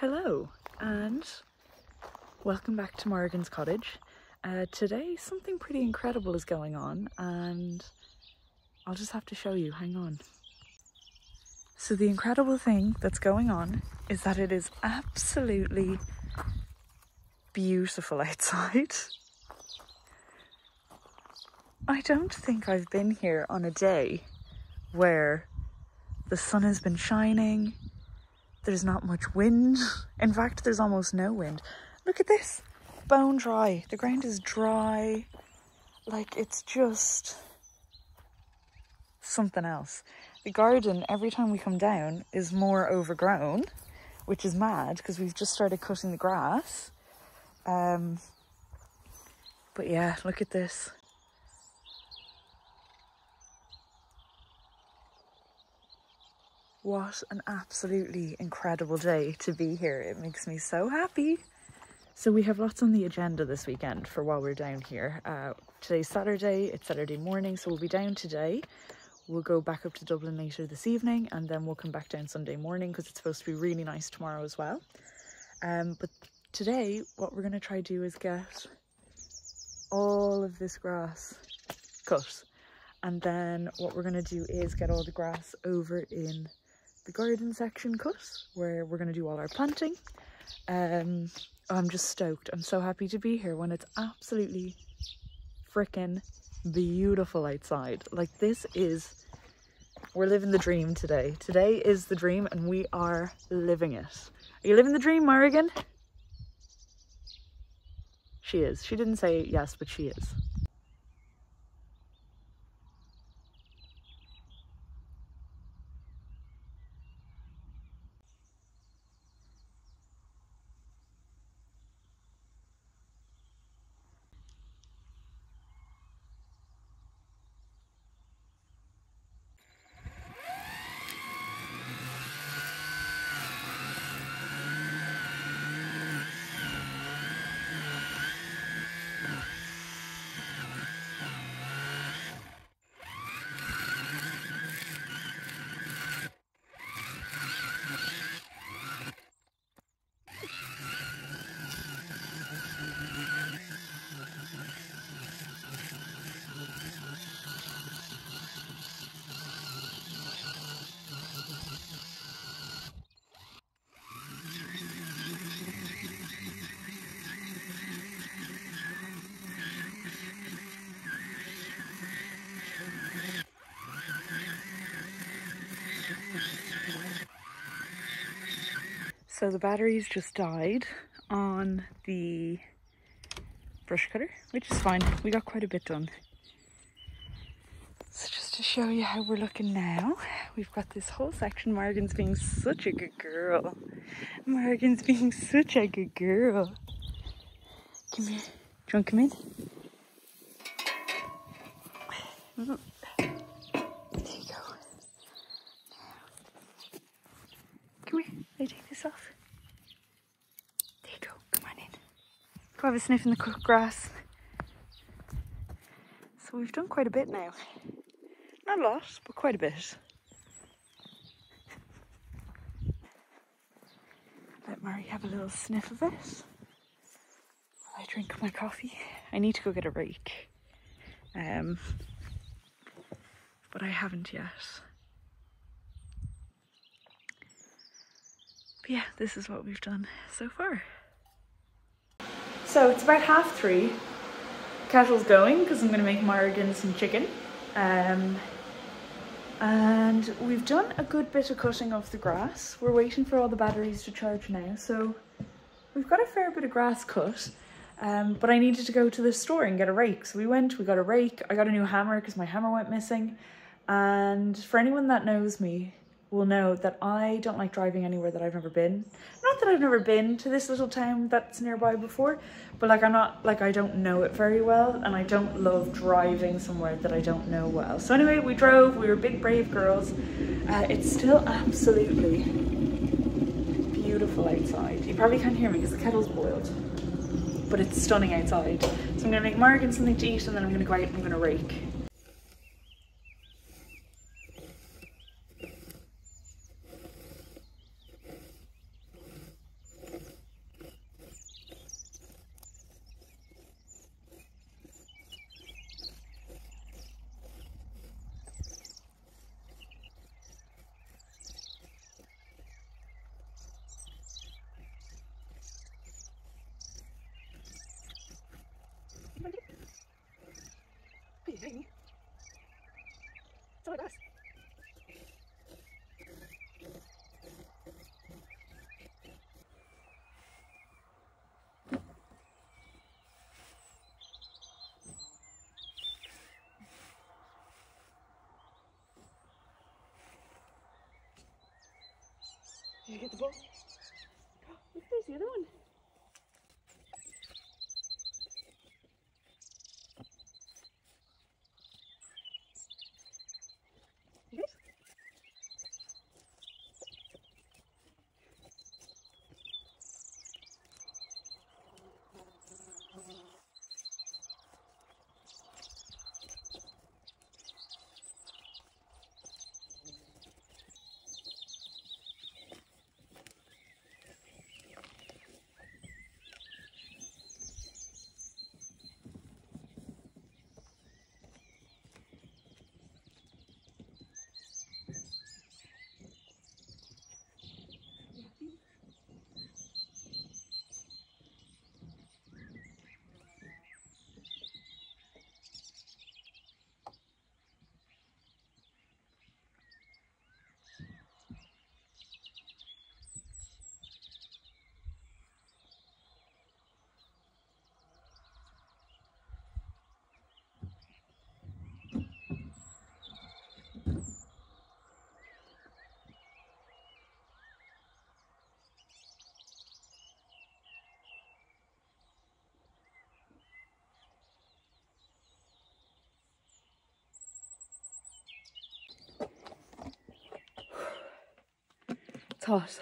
Hello and welcome back to Morrigan's Cottage. Uh, today something pretty incredible is going on and I'll just have to show you, hang on. So the incredible thing that's going on is that it is absolutely beautiful outside. I don't think I've been here on a day where the sun has been shining, there's not much wind. In fact, there's almost no wind. Look at this bone dry. The ground is dry. Like it's just something else. The garden, every time we come down, is more overgrown, which is mad because we've just started cutting the grass. Um, but yeah, look at this. What an absolutely incredible day to be here. It makes me so happy. So we have lots on the agenda this weekend for while we're down here. Uh, today's Saturday, it's Saturday morning, so we'll be down today. We'll go back up to Dublin later this evening and then we'll come back down Sunday morning because it's supposed to be really nice tomorrow as well. Um, but today, what we're going to try to do is get all of this grass cut. And then what we're going to do is get all the grass over in the garden section cut where we're going to do all our planting. Um, I'm just stoked. I'm so happy to be here when it's absolutely freaking beautiful outside. Like this is, we're living the dream today. Today is the dream and we are living it. Are you living the dream, Morrigan? She is. She didn't say yes, but she is. So the batteries just died on the brush cutter, which is fine. We got quite a bit done. So just to show you how we're looking now, we've got this whole section. Morgan's being such a good girl. Morgan's being such a good girl. Come here. Do you want to come in? There you go. Come here. Let me take this off. There you go. Come on in. Go have a sniff in the grass. So we've done quite a bit now. Not a lot, but quite a bit. Let Murray have a little sniff of it. I drink my coffee. I need to go get a rake. Um, but I haven't yet. But yeah, this is what we've done so far. So it's about half three. Kettle's going because I'm going to make Morrigan some chicken. Um, and we've done a good bit of cutting of the grass. We're waiting for all the batteries to charge now. So we've got a fair bit of grass cut. Um, but I needed to go to the store and get a rake. So we went, we got a rake. I got a new hammer because my hammer went missing. And for anyone that knows me, will know that I don't like driving anywhere that I've never been. Not that I've never been to this little town that's nearby before, but like I'm not, like I don't know it very well and I don't love driving somewhere that I don't know well. So anyway, we drove, we were big brave girls. Uh, it's still absolutely beautiful outside. You probably can't hear me because the kettle's boiled, but it's stunning outside. So I'm gonna make Morgan something to eat and then I'm gonna go out and I'm gonna rake. anything. Does. Did you get the ball? Look, there's the other one. You good? It's hot.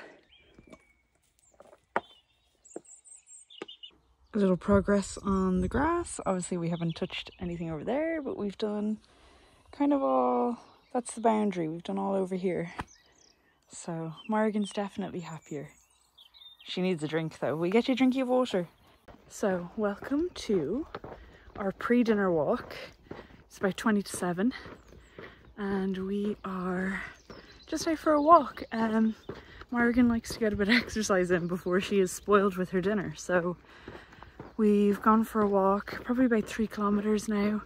A little progress on the grass. Obviously, we haven't touched anything over there, but we've done kind of all. That's the boundary. We've done all over here. So, Morgan's definitely happier. She needs a drink though. We get you a drinky of water. So, welcome to our pre dinner walk. It's about 20 to 7, and we are just out for a walk. Um, Morgan likes to get a bit of exercise in before she is spoiled with her dinner. So we've gone for a walk, probably about three kilometres now.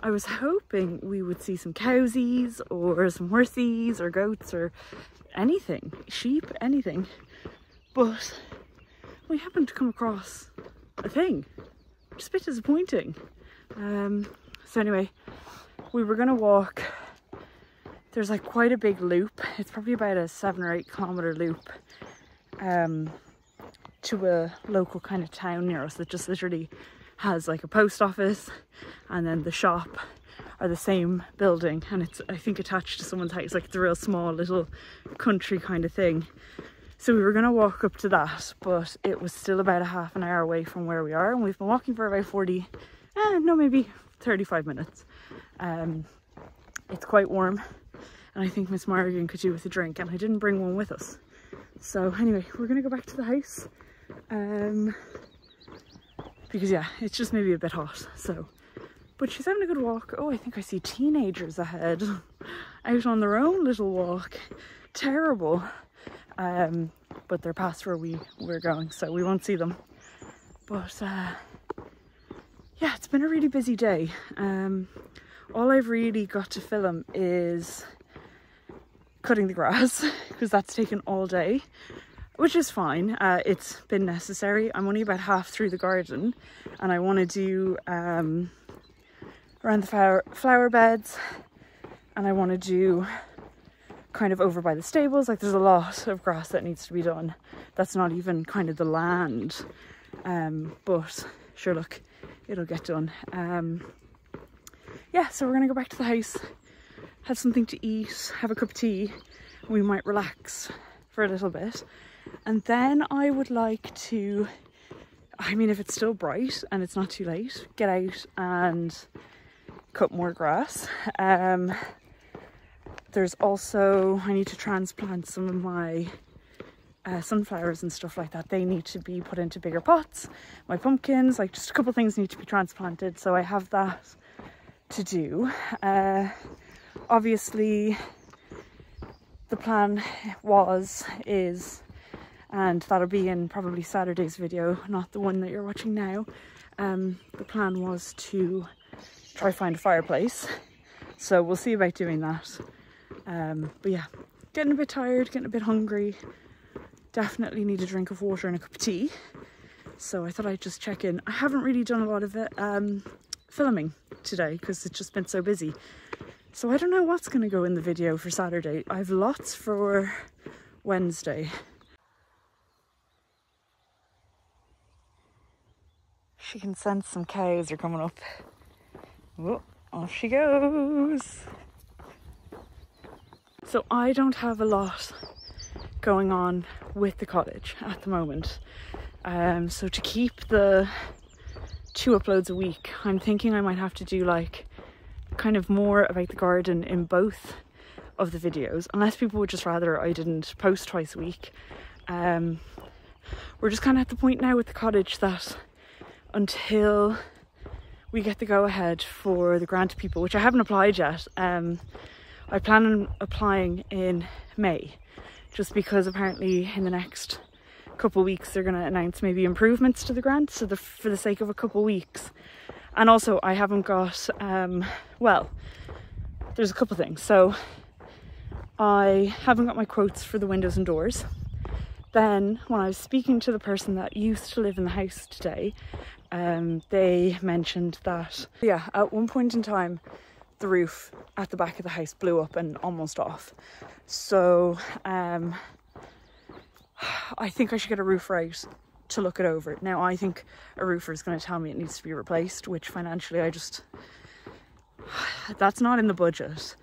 I was hoping we would see some cowsies or some horsies or goats or anything, sheep, anything. But we happened to come across a thing, which is a bit disappointing. Um, so anyway, we were gonna walk there's like quite a big loop. It's probably about a seven or eight kilometer loop um, to a local kind of town near us that just literally has like a post office and then the shop are the same building. And it's I think attached to someone's house. Like a real small little country kind of thing. So we were going to walk up to that but it was still about a half an hour away from where we are. And we've been walking for about 40 eh, no maybe 35 minutes. Um, it's quite warm and I think Miss Morgan could do with a drink and I didn't bring one with us. So anyway, we're gonna go back to the house um, because yeah, it's just maybe a bit hot. So, but she's having a good walk. Oh, I think I see teenagers ahead out on their own little walk. Terrible. Um, but they're past where we were going, so we won't see them. But uh, yeah, it's been a really busy day. Um, all I've really got to film is cutting the grass because that's taken all day which is fine. Uh, it's been necessary. I'm only about half through the garden and i want to do um, around the flower, flower beds and i want to do kind of over by the stables. Like there's a lot of grass that needs to be done. That's not even kind of the land. Um, but sure look it'll get done. Um, yeah so we're gonna go back to the house have something to eat, have a cup of tea, we might relax for a little bit. And then I would like to, I mean, if it's still bright and it's not too late, get out and cut more grass. Um, there's also, I need to transplant some of my uh, sunflowers and stuff like that. They need to be put into bigger pots. My pumpkins, like just a couple things need to be transplanted. So I have that to do. Uh, obviously the plan was is and that'll be in probably Saturday's video not the one that you're watching now um, the plan was to try find a fireplace. So we'll see about doing that. Um, but yeah, getting a bit tired, getting a bit hungry. Definitely need a drink of water and a cup of tea. So I thought I'd just check in. I haven't really done a lot of it um, filming today because it's just been so busy. So I don't know what's going to go in the video for Saturday. I have lots for Wednesday. She can sense some cows are coming up. Oh, off she goes. So I don't have a lot going on with the cottage at the moment. Um, so to keep the two uploads a week, I'm thinking I might have to do like kind of more about the garden in both of the videos, unless people would just rather I didn't post twice a week. Um, we're just kind of at the point now with the cottage that until we get the go ahead for the grant people, which I haven't applied yet, um, I plan on applying in May, just because apparently in the next couple weeks they're going to announce maybe improvements to the grant, so the, for the sake of a couple weeks. And also, I haven't got, um, well, there's a couple things. So, I haven't got my quotes for the windows and doors. Then, when I was speaking to the person that used to live in the house today, um, they mentioned that, yeah, at one point in time, the roof at the back of the house blew up and almost off. So, um, I think I should get a roof out to look it over. Now, I think a roofer is going to tell me it needs to be replaced, which financially I just, that's not in the budget.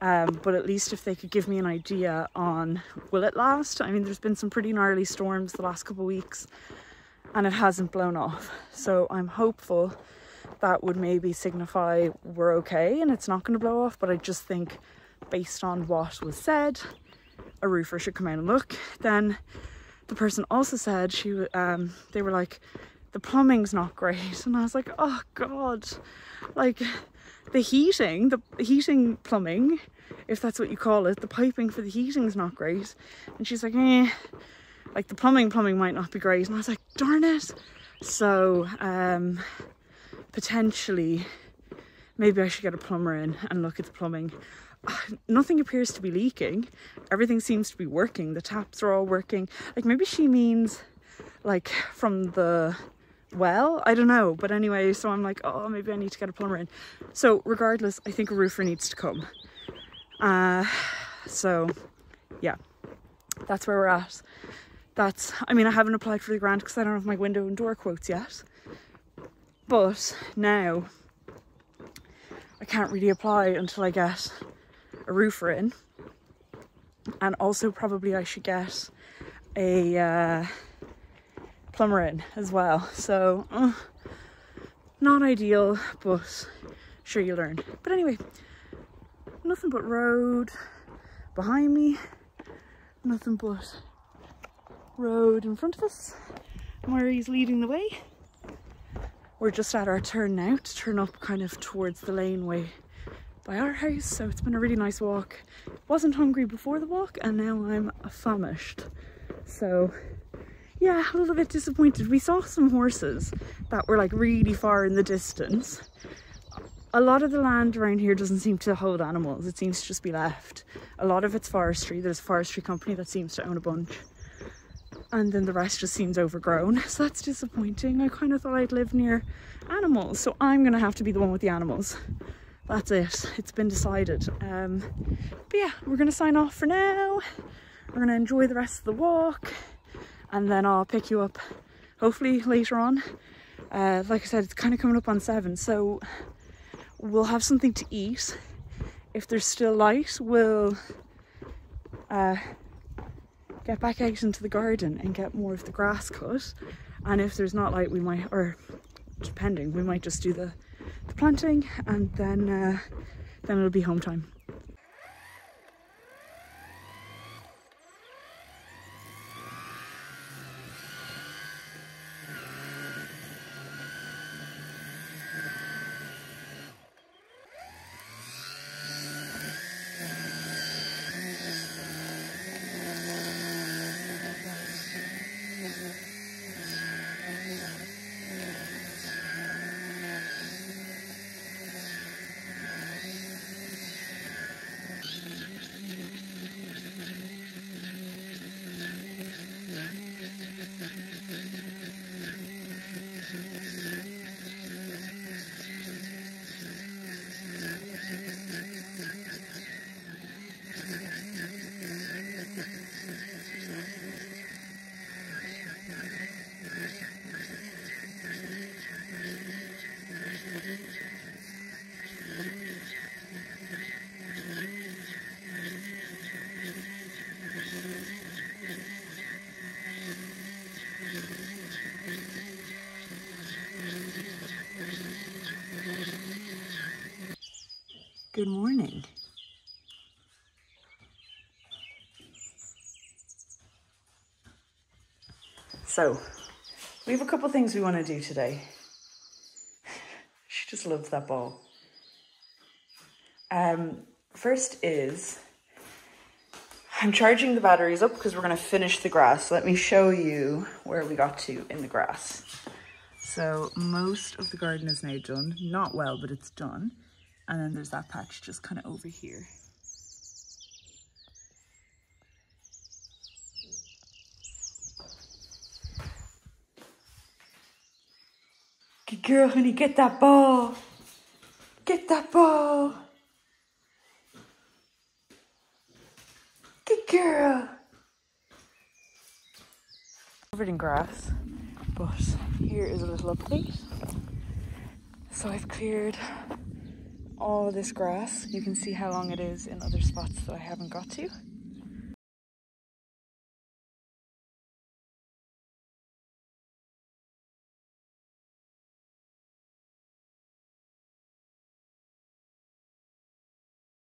Um, but at least if they could give me an idea on will it last? I mean, there's been some pretty gnarly storms the last couple of weeks and it hasn't blown off. So I'm hopeful that would maybe signify we're okay and it's not going to blow off. But I just think based on what was said, a roofer should come out and look. Then the person also said she um they were like the plumbing's not great. And I was like oh god. Like the heating the heating plumbing if that's what you call it the piping for the heating is not great. And she's like eh like the plumbing plumbing might not be great. And I was like darn it. So um potentially maybe I should get a plumber in and look at the plumbing nothing appears to be leaking. Everything seems to be working. The taps are all working. Like maybe she means like from the well, I don't know. But anyway, so I'm like, oh, maybe I need to get a plumber in. So regardless, I think a roofer needs to come. Uh, so yeah, that's where we're at. That's, I mean, I haven't applied for the grant because I don't have my window and door quotes yet. But now I can't really apply until I get a roofer in. And also probably I should get a uh, plumber in as well. So, uh, not ideal, but sure you learn. But anyway, nothing but road behind me. Nothing but road in front of us. Murray's leading the way. We're just at our turn now to turn up kind of towards the laneway by our house so it's been a really nice walk. Wasn't hungry before the walk and now I'm famished. So yeah a little bit disappointed. We saw some horses that were like really far in the distance. A lot of the land around here doesn't seem to hold animals. It seems to just be left. A lot of it's forestry. There's a forestry company that seems to own a bunch. And then the rest just seems overgrown. So that's disappointing. I kind of thought i'd live near animals so i'm gonna have to be the one with the animals that's it. It's been decided. Um, but yeah we're gonna sign off for now. We're gonna enjoy the rest of the walk and then I'll pick you up hopefully later on. Uh, like I said it's kind of coming up on seven so we'll have something to eat. If there's still light we'll uh, get back out into the garden and get more of the grass cut. And if there's not light we might or depending we might just do the the planting and then uh, then it'll be home time. Good morning. So, we have a couple things we want to do today. she just loves that ball. Um, first is I'm charging the batteries up because we're going to finish the grass. Let me show you where we got to in the grass. So most of the garden is now done. Not well, but it's done. And then there's that patch just kind of over here. Good girl, honey, get that ball. Get that ball. Good girl. Covered in grass, but here is a little update. So I've cleared all this grass. You can see how long it is in other spots that I haven't got to.